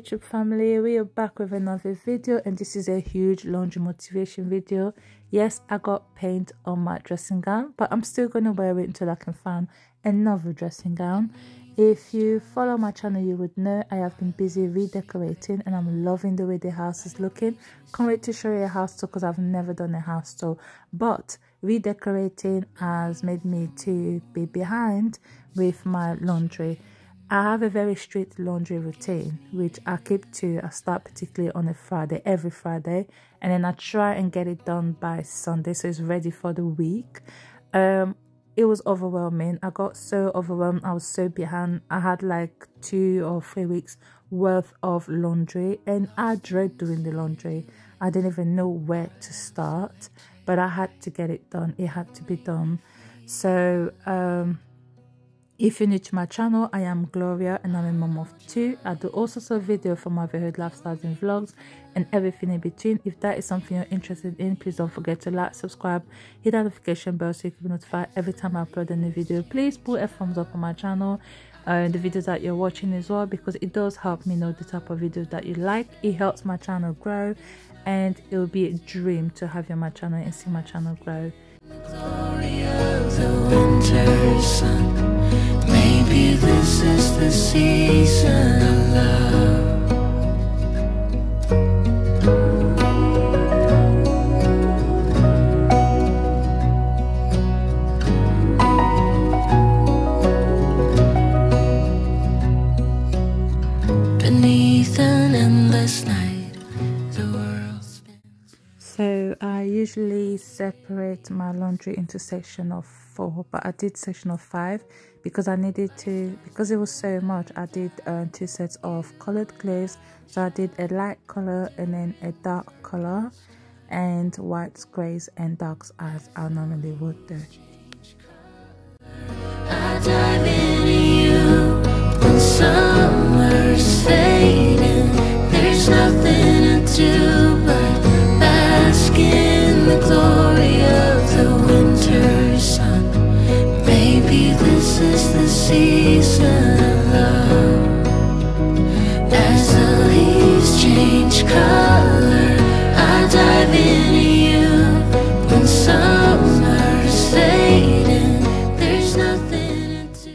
youtube family we are back with another video and this is a huge laundry motivation video. Yes i got paint on my dressing gown but i'm still gonna wear it until i can find another dressing gown. If you follow my channel you would know i have been busy redecorating and i'm loving the way the house is looking. Can't wait to show you a house tour because i've never done a house tour. But redecorating has made me to be behind with my laundry I have a very strict laundry routine, which I keep to. I start particularly on a Friday, every Friday, and then I try and get it done by Sunday, so it's ready for the week. Um, it was overwhelming. I got so overwhelmed. I was so behind. I had like two or three weeks worth of laundry, and I dread doing the laundry. I didn't even know where to start, but I had to get it done. It had to be done. So, um, if you're new to my channel, I am Gloria and I'm a mom of two. I do all sorts of videos for my motherhood lifestyles and vlogs and everything in between. If that is something you're interested in, please don't forget to like, subscribe, hit that notification bell so you can be notified every time I upload a new video. Please put a thumbs up on my channel and uh, the videos that you're watching as well because it does help me know the type of videos that you like. It helps my channel grow and it will be a dream to have you on my channel and see my channel grow. Maybe this is the season of love. Beneath an endless night, the world spins. So I usually separate my laundry into section of four, but I did section of five because I needed to because it was so much I did uh, two sets of colored clothes so I did a light color and then a dark color and whites grays and darks as I normally would do. There's nothing to do but bask in the glory color I dive into you When summer's fading There's nothing to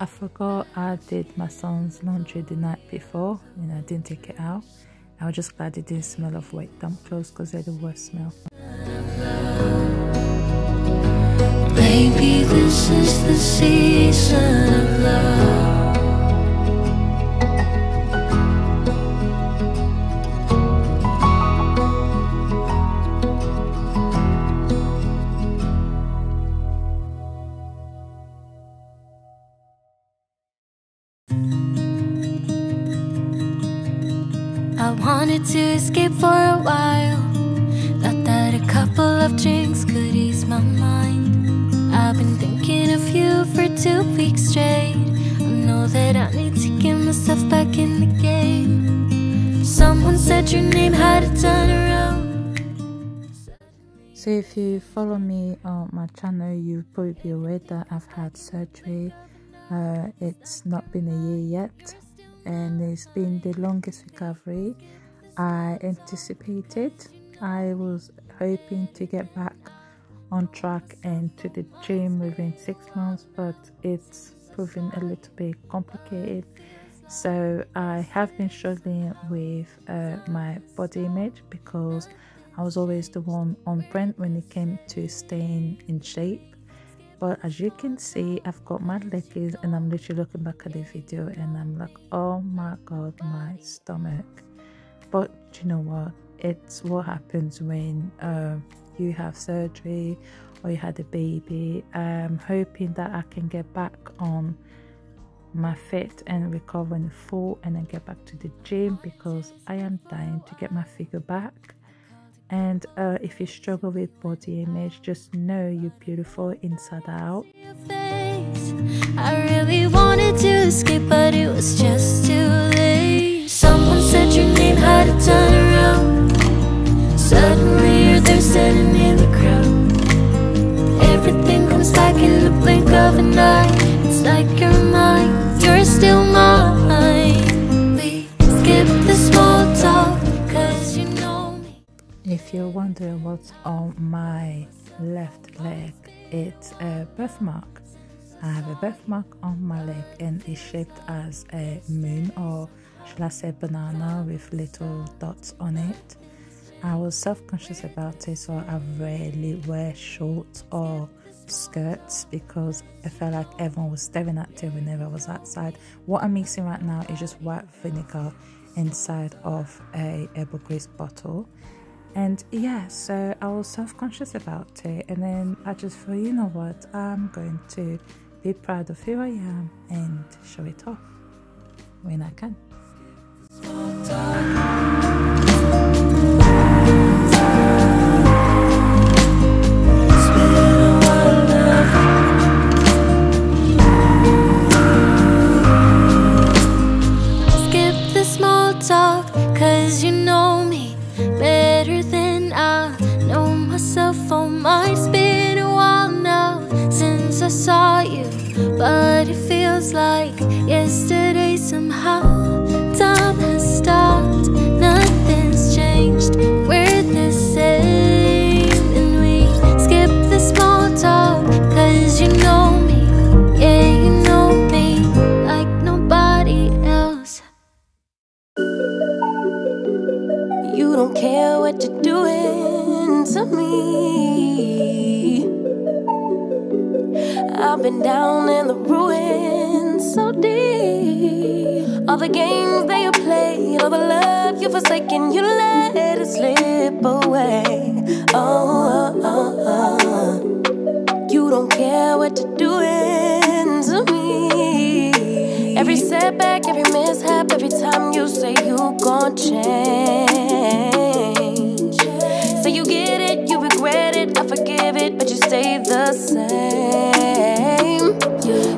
I forgot I did my son's laundry the night before and I didn't take it out I was just glad it didn't smell of wet damp clothes because they're the worst smell. Maybe this is the season of love. Escape for a while. Thought that a couple of drinks could ease my mind. I've been thinking of you for two weeks straight. I know that I need to get myself back in the game. Someone said your name had a turn around. So if you follow me on my channel, you probably be aware that I've had surgery. Uh, it's not been a year yet, and it's been the longest recovery I anticipated. I was hoping to get back on track and to the gym within six months, but it's proven a little bit complicated. So I have been struggling with uh, my body image because I was always the one on brand when it came to staying in shape. But as you can see, I've got my leggings and I'm literally looking back at the video and I'm like, oh my god, my stomach. But you know what? It's what happens when uh, you have surgery or you had a baby. I'm hoping that I can get back on my fit and recover in full and then get back to the gym because I am dying to get my figure back. And uh, if you struggle with body image, just know you're beautiful inside out. I really wanted to escape, but it was just too late. Someone said your name had to turn around. Suddenly you're there standing in the crowd. Everything comes back in the blink of an eye. It's like you're mine, you're still mine. Please get the small talk, cause you know me. If you're wondering what's on my left leg, it's a birthmark. I have a birthmark on my leg and it's shaped as a moon or should I banana with little dots on it. I was self-conscious about it so I rarely wear shorts or skirts because I felt like everyone was staring at it whenever I was outside. What I'm mixing right now is just white vinegar inside of a Elbow Grease bottle. And yeah, so I was self conscious about it. And then I just thought, you know what, I'm going to be proud of who I am and show it off when I can. I've time you say you gon' change. Say you get it, you regret it, I forgive it, but you stay the same.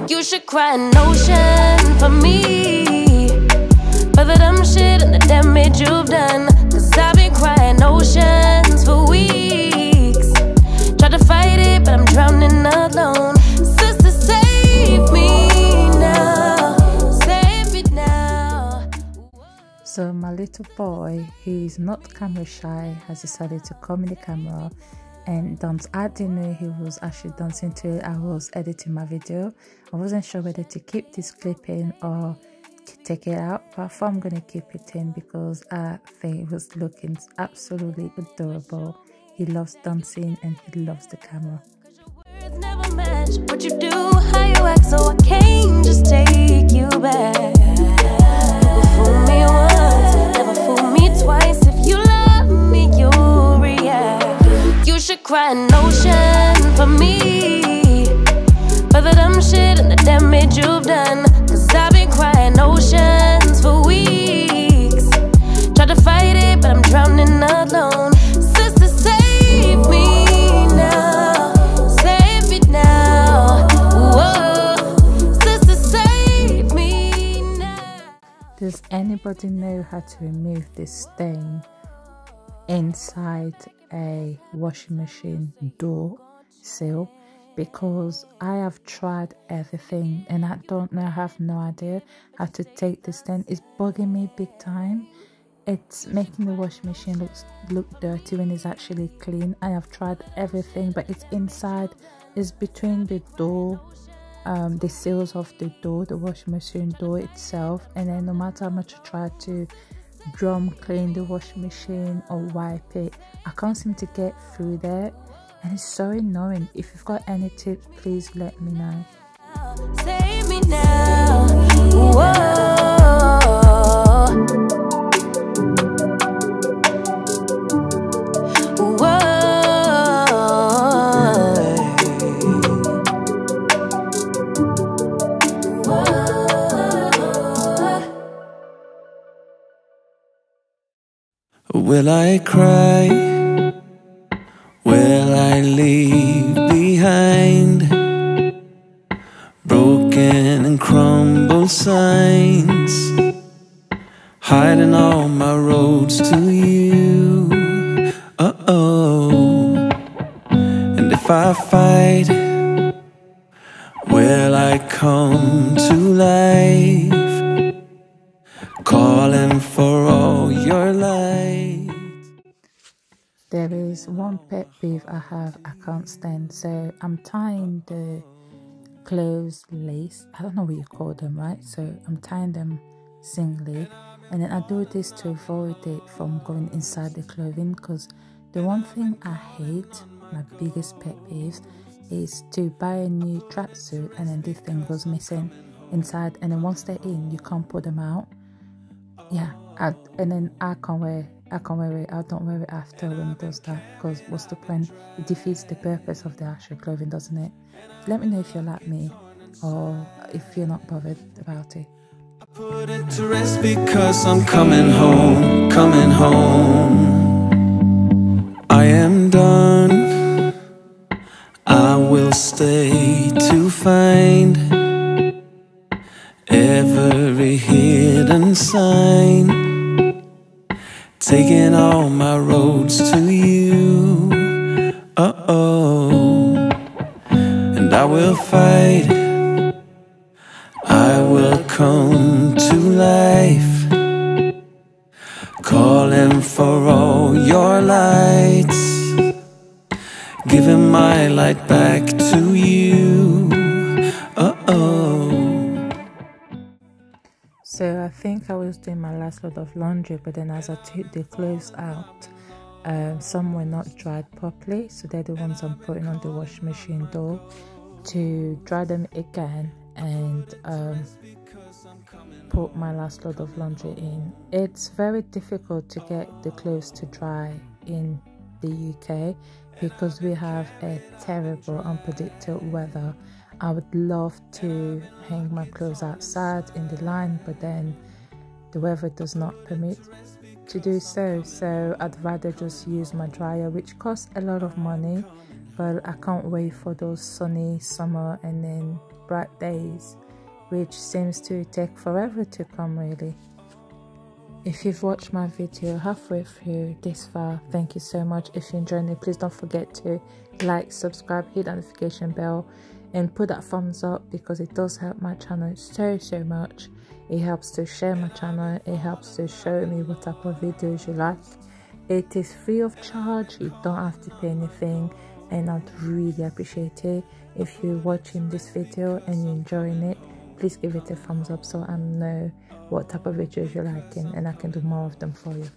You should cry an ocean for me For the dumb shit and the damage you've done Cause I've been crying oceans for weeks Tried to fight it, but I'm drowning alone So my little boy, he's not camera shy, has decided to come in the camera and dance. I didn't know he was actually dancing to it. I was editing my video. I wasn't sure whether to keep this clip in or take it out, but I thought I'm gonna keep it in because I think it was looking absolutely adorable. He loves dancing and he loves the camera. What you do, how you act, so I can't just take you back. Should cry an ocean for me. For the dumb shit and the damage you've done. Cause I've been crying oceans for weeks. To fight it, but I'm drowning alone. Does anybody know how to remove this stain inside a washing machine door sill because I have tried everything and I don't know, I have no idea how to take this thing. It's bugging me big time. It's making the washing machine look, look dirty when it's actually clean. I have tried everything, but it's inside, it's between the door, um, the seals of the door, the washing machine door itself. And then no matter how much I try to drum clean the washing machine or wipe it. I can't seem to get through there. And it's so annoying. If you've got any tips please let me know Will I cry? Will I leave behind broken and crumbled signs? Hiding all my roads to you. Uh oh. And if I fight, will I come to life? Calling for all your light. There is one pet peeve I have I can't stand. So I'm tying the clothes lace. I don't know what you call them, right? So I'm tying them singly. And then I do this to avoid it from going inside the clothing because the one thing I hate, my biggest pet peeves, is to buy a new tracksuit and then this thing goes missing inside and then once they're in you can't pull them out yeah I, and then i can't wear i can't wear it i don't wear it after when it does that because what's the point it defeats the purpose of the actual clothing doesn't it let me know if you're like me or if you're not bothered about it I put it to rest because I'm coming home, coming home. I am done. I will stay to find every hidden sign, taking all my roads to you. Uh oh, and I will fight. I will come to life, calling for all your lights, giving my light back to you. Uh oh. So I think I was doing my last load of laundry, but then as I took the clothes out, um, some were not dried properly, so they're the ones I'm putting on the washing machine door to dry them again and um, put my last load of laundry in. It's very difficult to get the clothes to dry in the UK because we have a terrible, unpredictable weather. I would love to hang my clothes outside in the line, but then the weather does not permit to do so. So I'd rather just use my dryer, which costs a lot of money, but I can't wait for those sunny summer and then bright days, which seems to take forever to come, really. If you've watched my video halfway through this far, thank you so much. If you enjoyed it, please don't forget to like, subscribe, hit the notification bell, and put that thumbs up because it does help my channel so so much. It helps to share my channel, it helps to show me what type of videos you like. It is free of charge, you don't have to pay anything, and I'd really appreciate it if you're watching this video and you're enjoying it. Please give it a thumbs up so I know what type of videos you're liking and I can do more of them for you.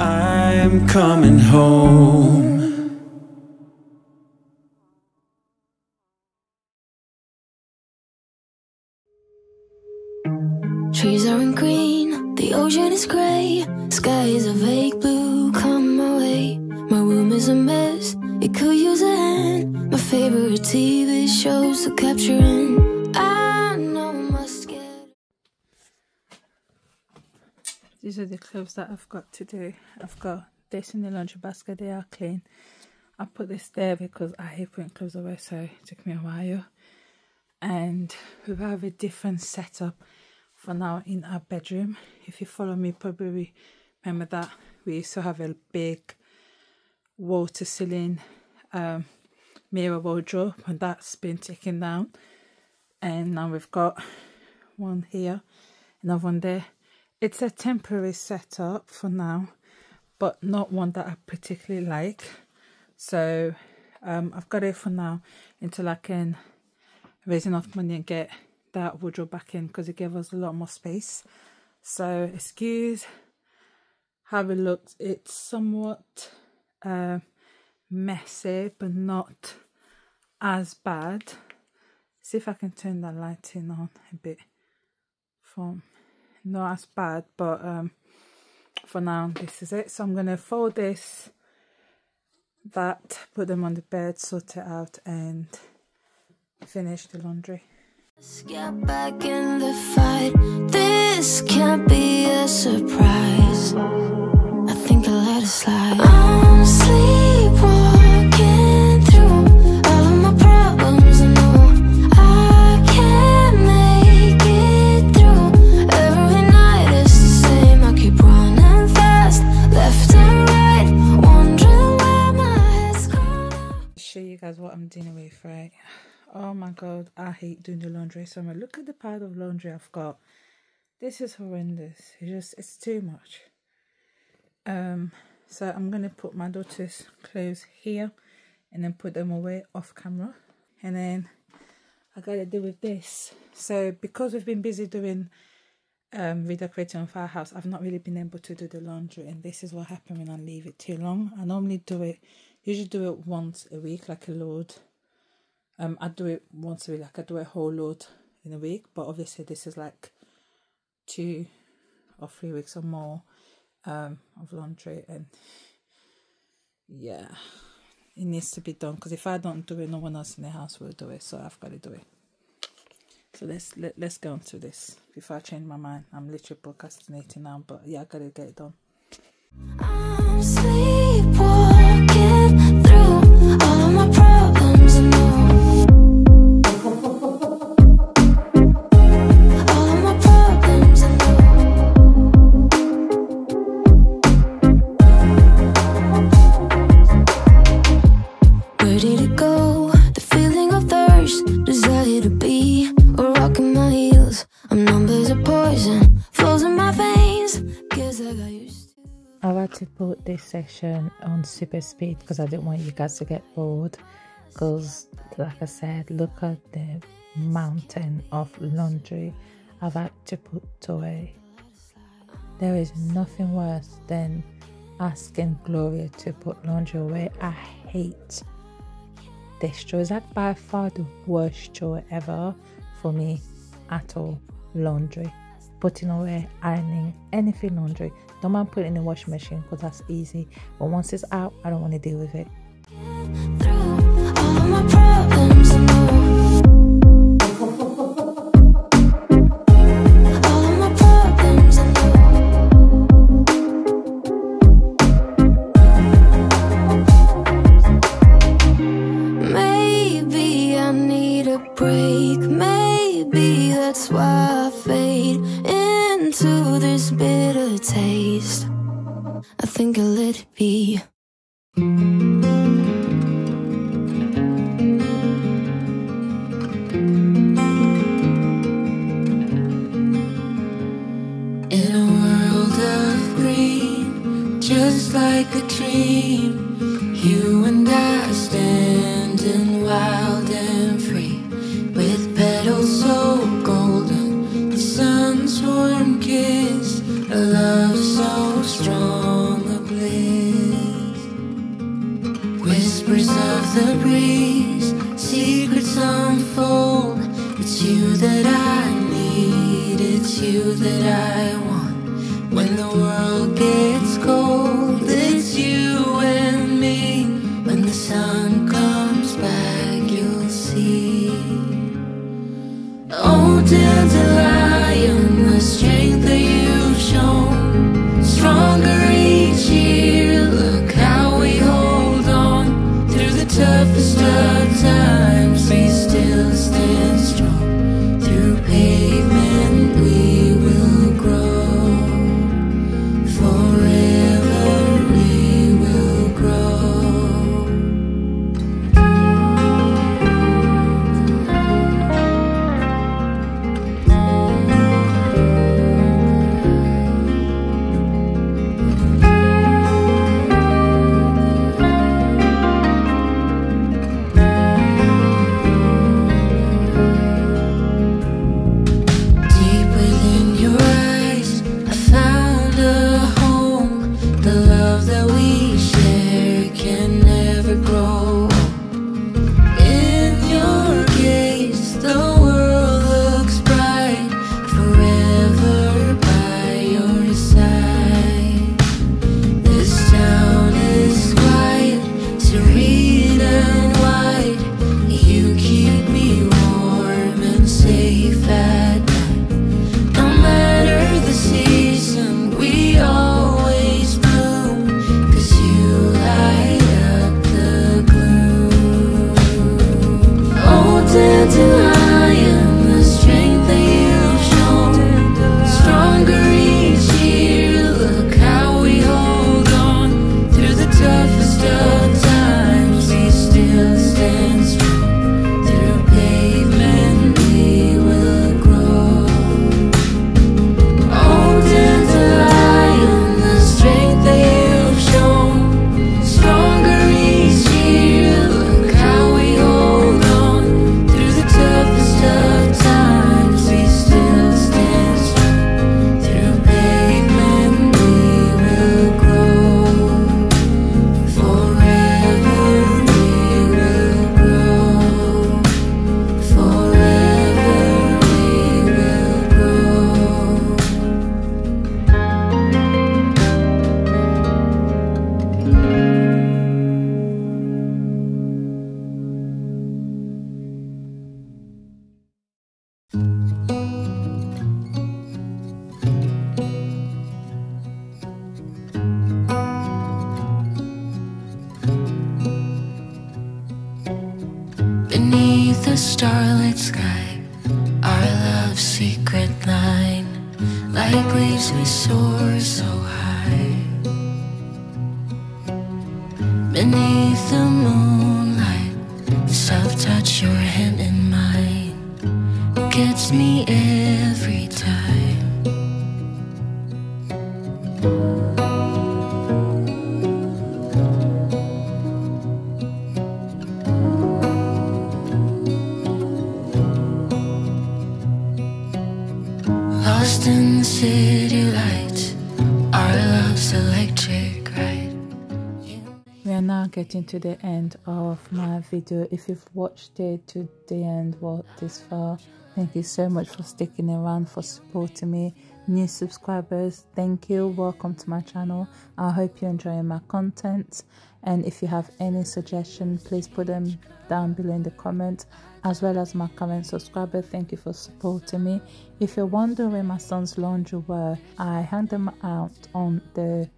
I'm coming home. Is grey, sky is a vague blue. Come my way, my room is a mess. It could use a hand. My favorite TV shows are capturing. I know my scared. These are the clothes that I've got to do. I've got this in the laundry basket, they are clean. I put this there because I hate putting clothes away, so it took me a while. And we have a different setup for now in our bedroom. If you follow me, probably remember that we used to have a big water ceiling um, mirror wardrobe, and that's been taken down. And now we've got one here, another one there. It's a temporary setup for now, but not one that I particularly like. So um, I've got it for now until I can raise enough money and get that wardrobe back in because it gave us a lot more space. So excuse how it looks. It's somewhat uh, messy, but not as bad. See if I can turn that lighting on a bit. From not as bad, but um, for now this is it. So I'm gonna fold this, that, put them on the bed, sort it out, and finish the laundry. Let's get back in the fight. This can't be a surprise. I think I'll let it slide. I'm sleepwalking through all of my problems. I know I can't make it through. Every night it's the same. I keep running fast, left and right, wondering where my head's gone. show you guys what I'm dealing with, right? Oh my god, I hate doing the laundry. So I'm look at the pile of laundry I've got. this is horrendous. It's just it's too much. Um, so I'm gonna put my daughter's clothes here, and then put them away off camera, and then I gotta deal with this. So because we've been busy doing um redecorating of our house, I've not really been able to do the laundry, and this is what happens when I leave it too long. I normally do it, usually do it once a week, like a load. Um, I do it once a week, like I do a whole load in a week, but obviously this is like two or three weeks or more um of laundry, and yeah, it needs to be done because if I don't do it, no one else in the house will do it, so I've got to do it. So let's let, let's go on to this before I change my mind. I'm literally procrastinating now, but yeah, I gotta get it done. This session on super speed because I didn't want you guys to get bored. Because, like I said, look at the mountain of laundry I've had to put away. There is nothing worse than asking Gloria to put laundry away. I hate this chore. Is that by far the worst chore ever for me at all? Laundry. Putting away, ironing, anything laundry. Don't mind putting in the washing machine because that's easy. But once it's out, I don't want to deal with it. Be. Whispers of the breeze, secrets unfold. It's you that I need, it's you that I want. When the world gets cold, it's you and me. When the sun comes back, you'll see. Oh, dandelion, the strength Lost in the city lights, our love's electric. We are now getting to the end of my video. If you've watched it to the end, well, this far, thank you so much for sticking around, for supporting me. New subscribers, thank you. Welcome to my channel. I hope you're enjoying my content. And if you have any suggestion, please put them down below in the comments, as well as my current subscriber. Thank you for supporting me. If you're wondering where my son's laundry were, I hang them out on the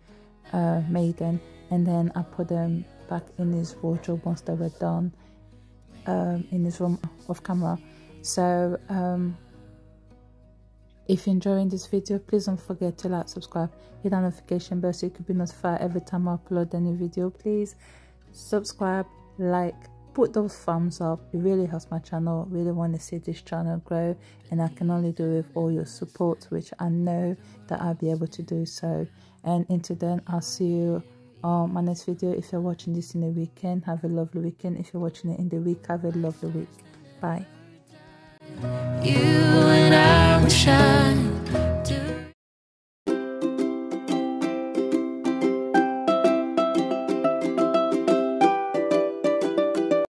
uh, Maiden and then I put them back in his wardrobe once they were done um, in his room off camera. So um, if you're enjoying this video, please don't forget to like, subscribe, hit that notification bell so you can be notified every time I upload a new video. Please subscribe, like, put those thumbs up. It really helps my channel. Really want to see this channel grow, and I can only do it with all your support, which I know that I'll be able to do so. And until then, I'll see you on my next video. If you're watching this in the weekend, have a lovely weekend. If you're watching it in the week, have a lovely week. Bye. Shine